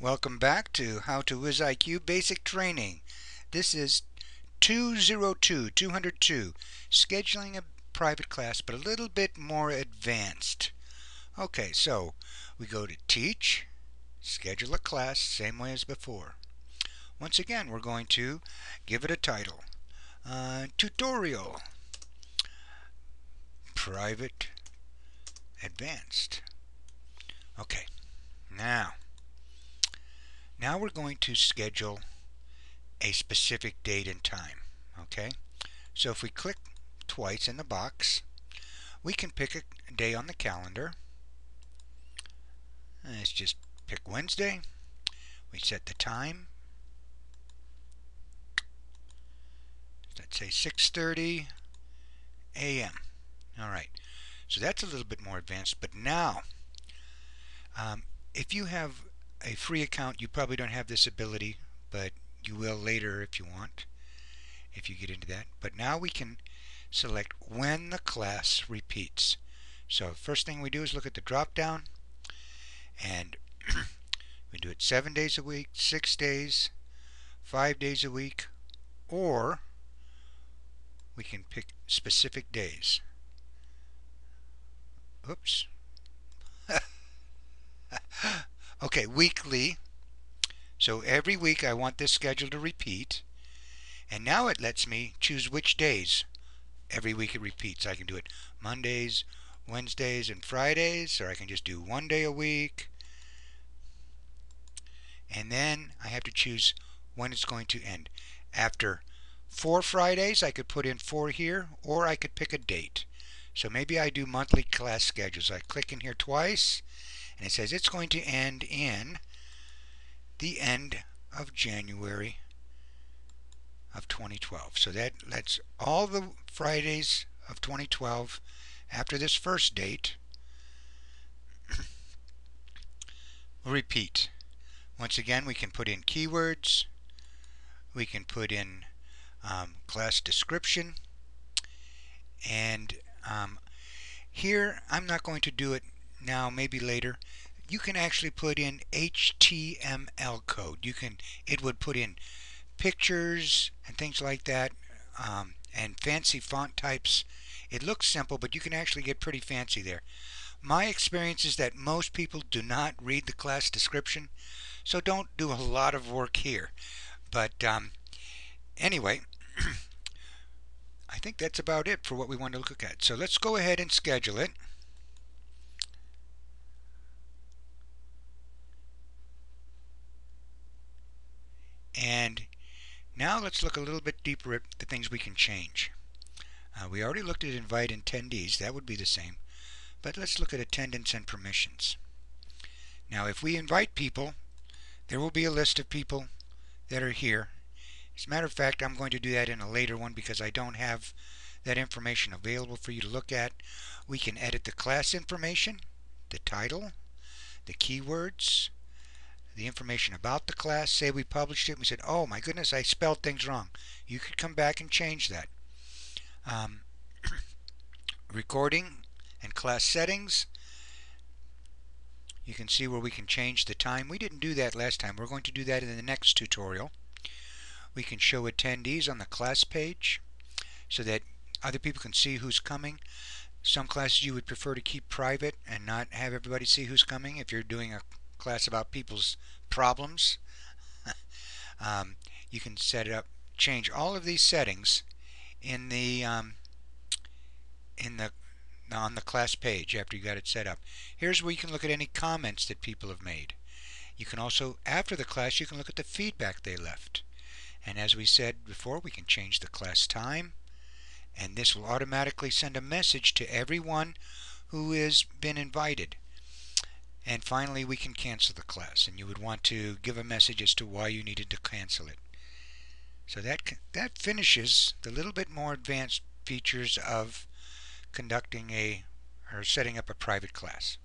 Welcome back to How to WizIQ Basic Training. This is 202, 202, scheduling a private class but a little bit more advanced. Okay, so we go to Teach, schedule a class, same way as before. Once again, we're going to give it a title. Uh, tutorial, Private Advanced. Okay, now now we're going to schedule a specific date and time. Okay, so if we click twice in the box, we can pick a day on the calendar. Let's just pick Wednesday. We set the time. Let's say 6.30 a.m. Alright, so that's a little bit more advanced, but now um, if you have a free account, you probably don't have this ability, but you will later if you want, if you get into that. But now we can select when the class repeats. So first thing we do is look at the drop down and we do it seven days a week, six days, five days a week, or we can pick specific days. Oops. okay, weekly. So every week I want this schedule to repeat. And now it lets me choose which days every week it repeats. I can do it Mondays, Wednesdays, and Fridays, or I can just do one day a week. And then I have to choose when it's going to end. After four Fridays, I could put in four here, or I could pick a date. So maybe I do monthly class schedules. I click in here twice, and it says it's going to end in the end of January of 2012. So that lets all the Fridays of 2012 after this first date repeat. Once again, we can put in keywords, we can put in um, class description, and um, here I'm not going to do it now, maybe later, you can actually put in HTML code. You can, it would put in pictures and things like that, um, and fancy font types. It looks simple, but you can actually get pretty fancy there. My experience is that most people do not read the class description, so don't do a lot of work here. But um, anyway, I think that's about it for what we want to look at. So let's go ahead and schedule it. And now let's look a little bit deeper at the things we can change. Uh, we already looked at invite attendees, that would be the same. But let's look at attendance and permissions. Now if we invite people, there will be a list of people that are here. As a matter of fact, I'm going to do that in a later one because I don't have that information available for you to look at. We can edit the class information, the title, the keywords, the information about the class. Say we published it and we said, oh my goodness, I spelled things wrong. You could come back and change that. Um, recording and class settings. You can see where we can change the time. We didn't do that last time. We're going to do that in the next tutorial. We can show attendees on the class page so that other people can see who's coming. Some classes you would prefer to keep private and not have everybody see who's coming if you're doing a class about people's problems. um, you can set it up, change all of these settings in the um, in the on the class page after you got it set up. Here's where you can look at any comments that people have made. You can also, after the class, you can look at the feedback they left. And as we said before, we can change the class time, and this will automatically send a message to everyone who has been invited. And finally, we can cancel the class, and you would want to give a message as to why you needed to cancel it. So that, that finishes the little bit more advanced features of conducting a or setting up a private class.